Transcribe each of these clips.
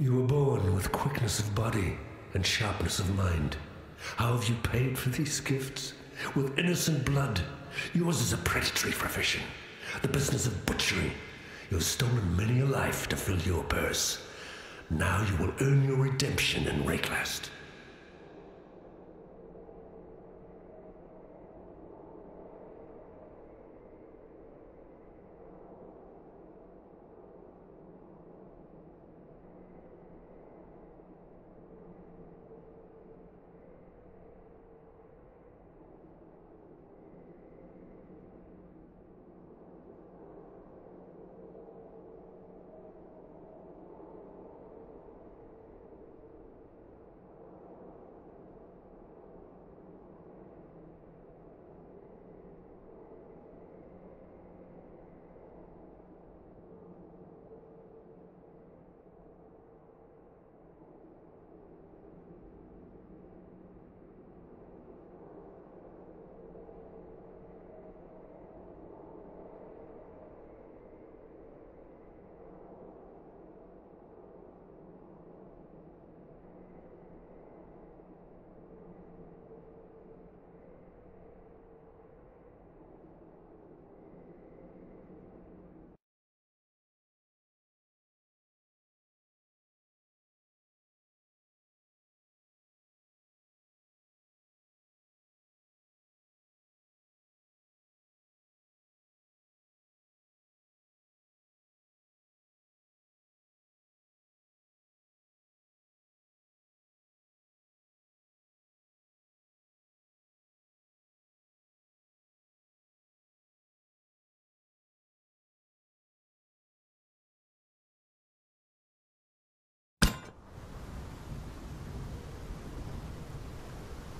You were born with quickness of body and sharpness of mind. How have you paid for these gifts? With innocent blood. Yours is a predatory profession, the business of butchery. You have stolen many a life to fill your purse. Now you will earn your redemption in Wraeclast.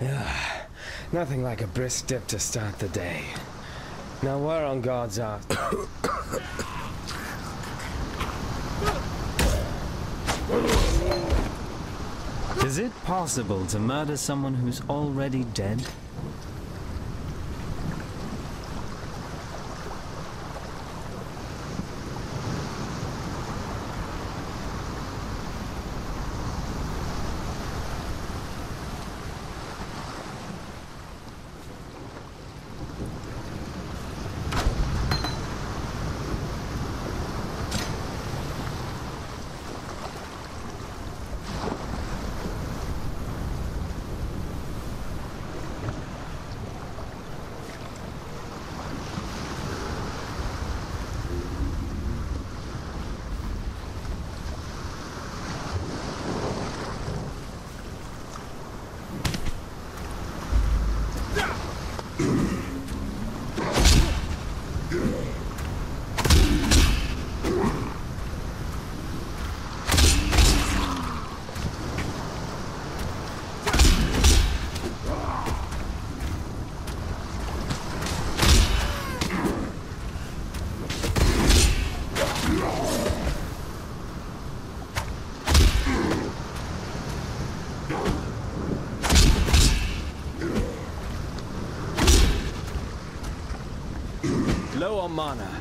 Yeah, nothing like a brisk dip to start the day. Now we're on God's are... Is it possible to murder someone who's already dead? Low mana.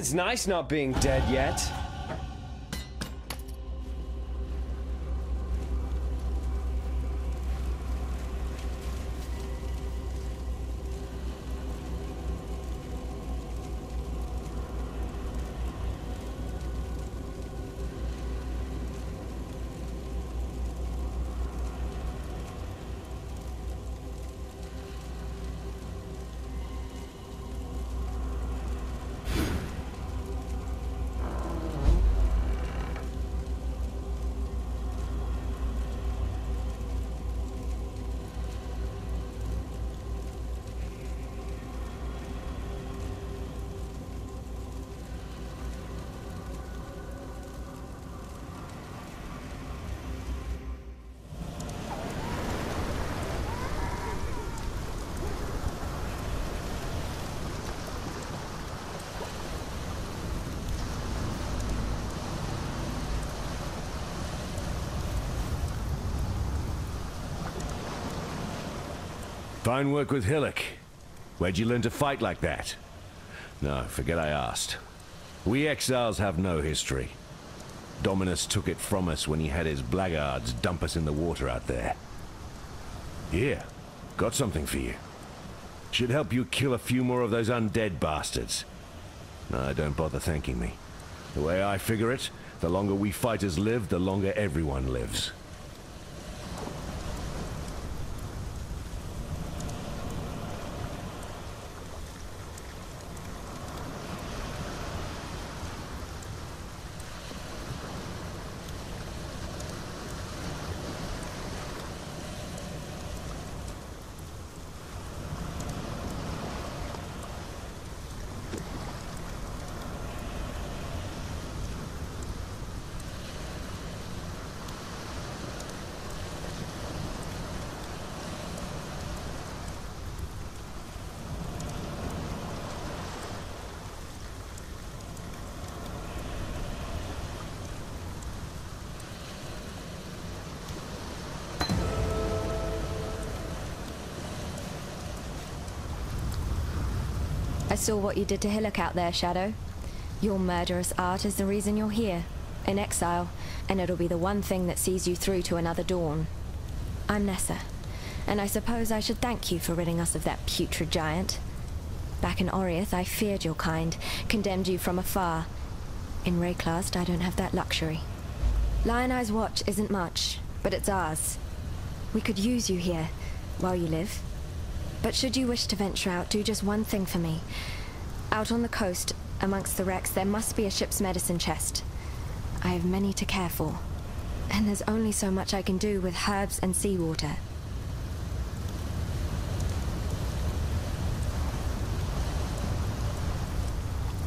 It's nice not being dead yet. Fine work with Hillock. Where'd you learn to fight like that? No, forget I asked. We exiles have no history. Dominus took it from us when he had his blackguards dump us in the water out there. Here, got something for you. Should help you kill a few more of those undead bastards. No, don't bother thanking me. The way I figure it, the longer we fighters live, the longer everyone lives. I saw what you did to Hillock out there, Shadow. Your murderous art is the reason you're here, in exile, and it'll be the one thing that sees you through to another dawn. I'm Nessa, and I suppose I should thank you for ridding us of that putrid giant. Back in Oriath, I feared your kind, condemned you from afar. In Wraeclast, I don't have that luxury. Lioneye's watch isn't much, but it's ours. We could use you here, while you live. But should you wish to venture out, do just one thing for me. Out on the coast, amongst the wrecks, there must be a ship's medicine chest. I have many to care for. And there's only so much I can do with herbs and seawater.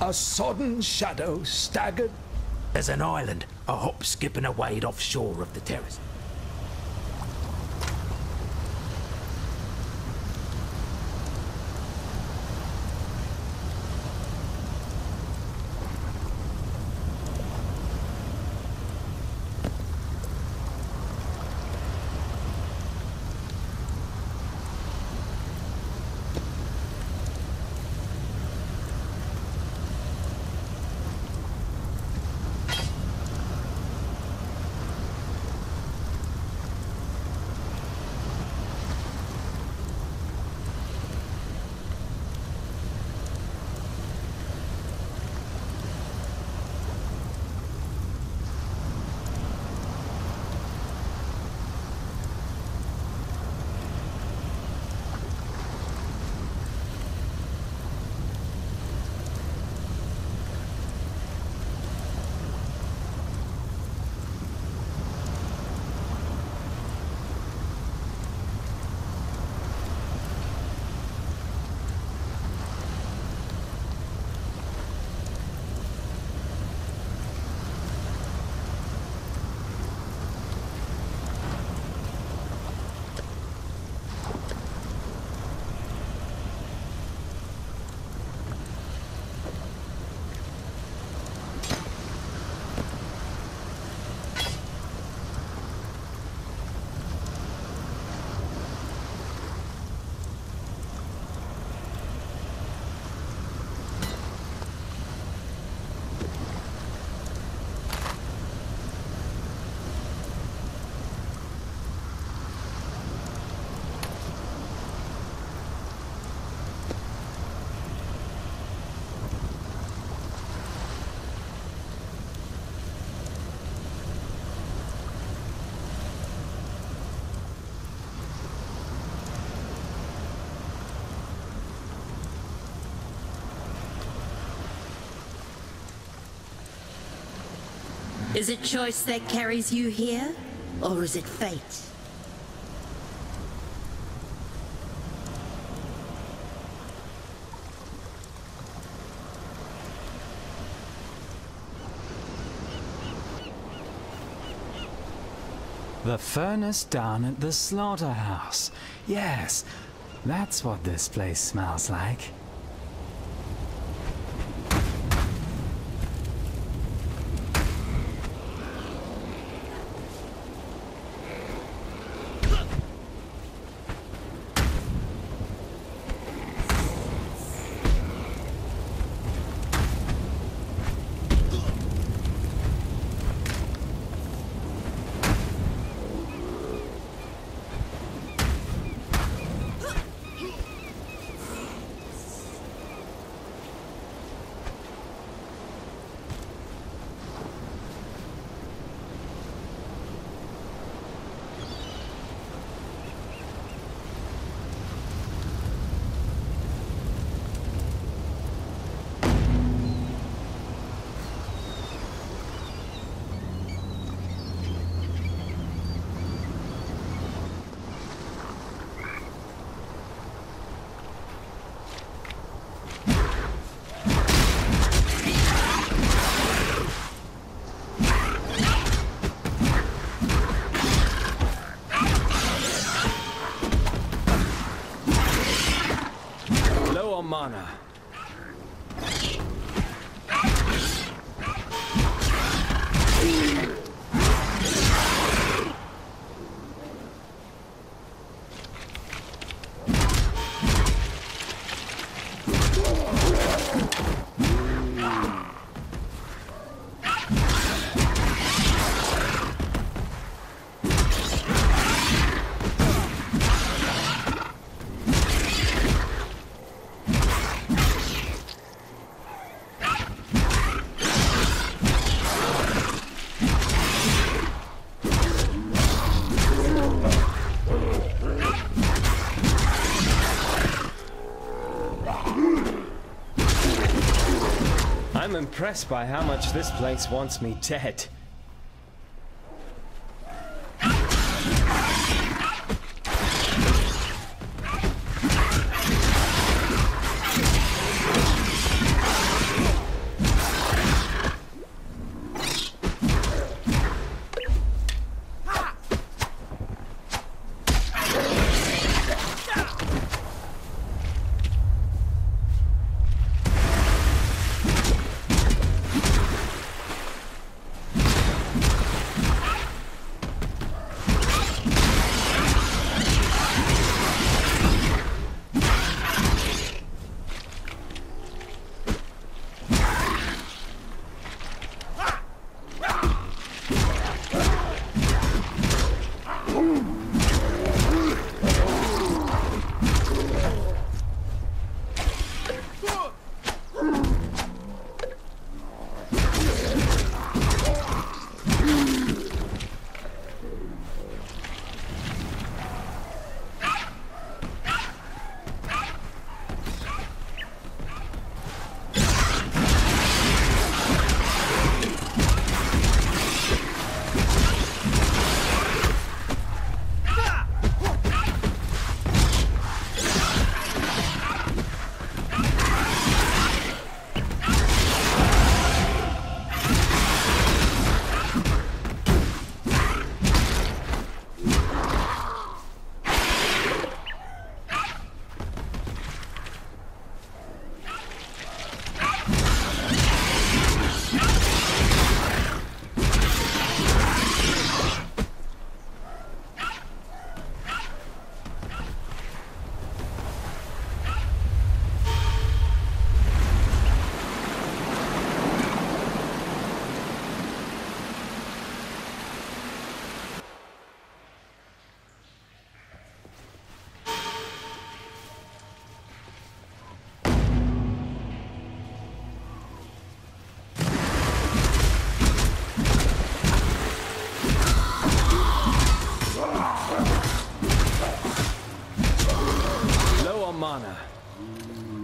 A sodden shadow staggered. There's an island, a hop, skip, and a wade offshore of the terrace. Is it choice that carries you here, or is it fate? The furnace down at the slaughterhouse. Yes, that's what this place smells like. Low mana. I'm impressed by how much this place wants me dead. Nirvana.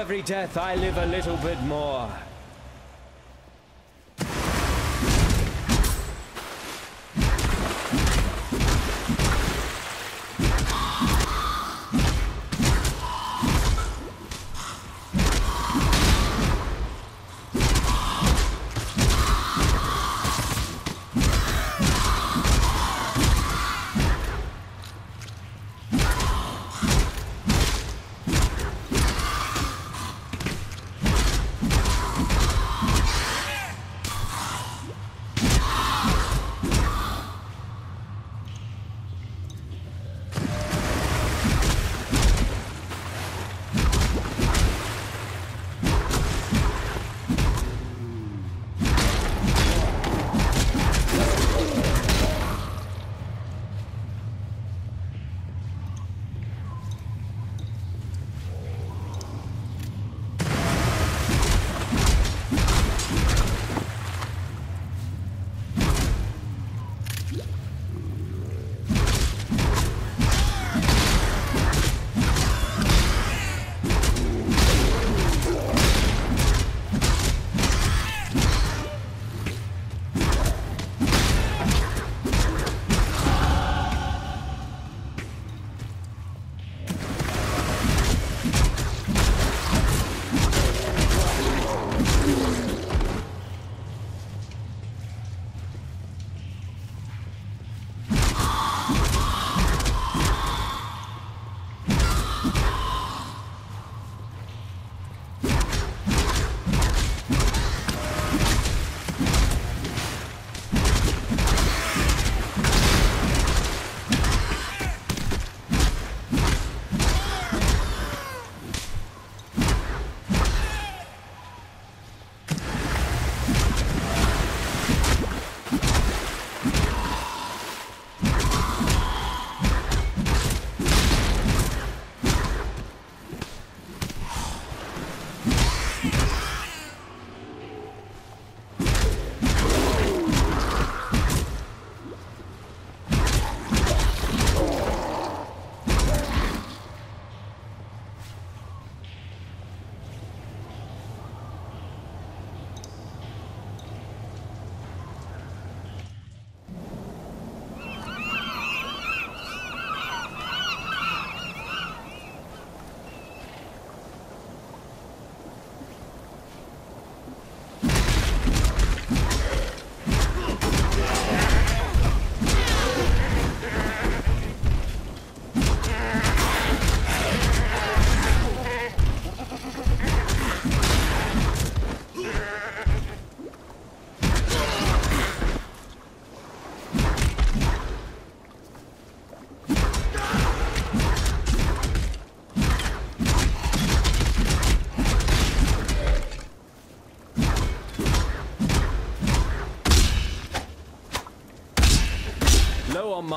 Every death, I live a little bit more.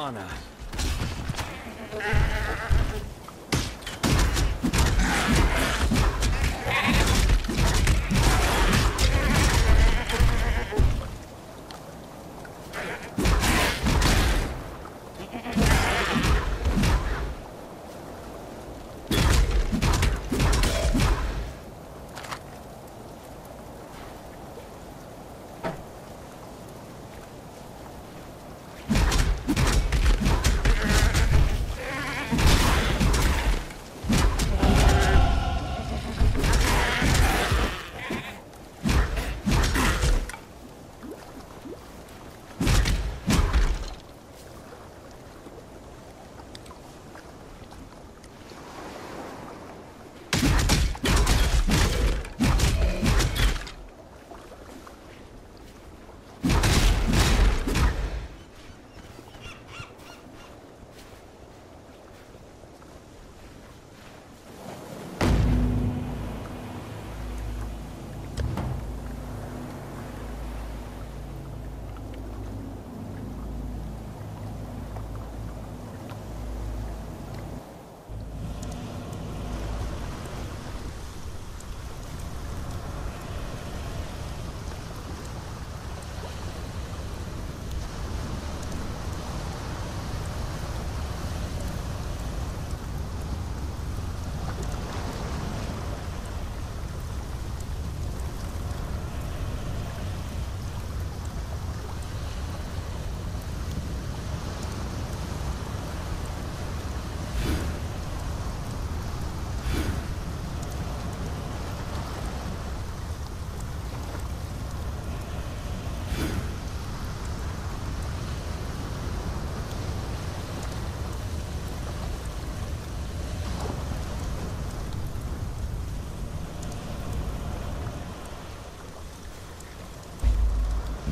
Low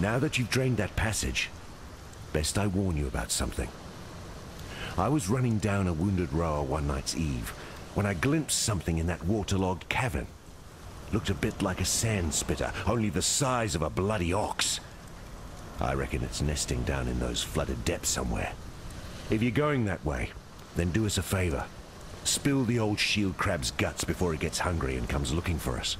Now that you've drained that passage, best I warn you about something. I was running down a wounded rower one night's eve when I glimpsed something in that waterlogged cavern. Looked a bit like a sand spitter, only the size of a bloody ox. I reckon it's nesting down in those flooded depths somewhere. If you're going that way, then do us a favor. Spill the old shield crab's guts before it gets hungry and comes looking for us.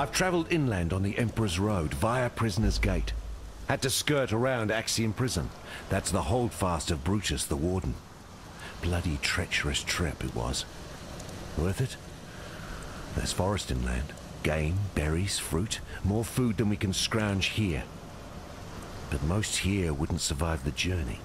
I've traveled inland on the Emperor's Road via Prisoner's Gate. Had to skirt around Axiom Prison. That's the holdfast of Brutus the Warden. Bloody treacherous trip it was. Worth it? There's forest inland. Game, berries, fruit. More food than we can scrounge here. But most here wouldn't survive the journey.